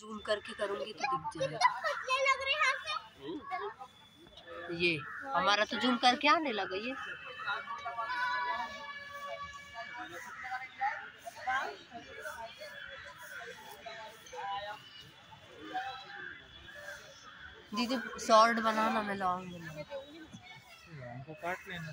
Zoom करके करूँगी तो दिख जाएगा। ये हमारा तो जूम करके आने लगा ये। दीदी शॉर्ट बनाना मैं लॉन्ग हमको काट लेना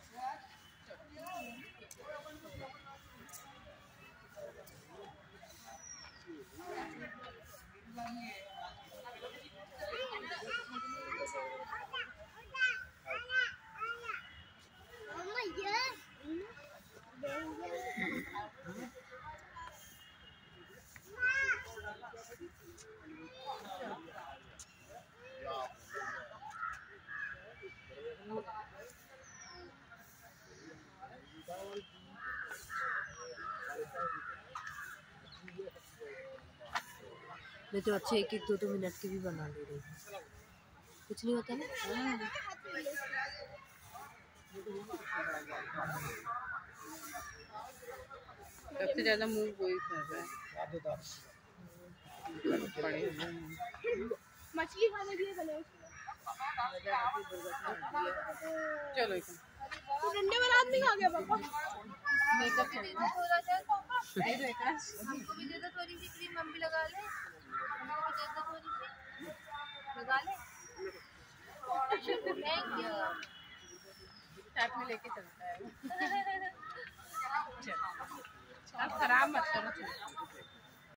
मैं तो अच्छे एक एक दो दो मिनट के भी बना ले रही हूँ। कुछ नहीं होता ना? सबसे ज़्यादा मूव वही कर रहा है मछली खाने के लिए बने चलो एक तो डंडे वाला आदमी खा गया पापा। मेकअप हमको भी दे दो थोड़ी सी क्रीम हम भी लगा ले हमको भी दे दो थोड़ी सी लगा ले लेके चलता है खराब मत करो।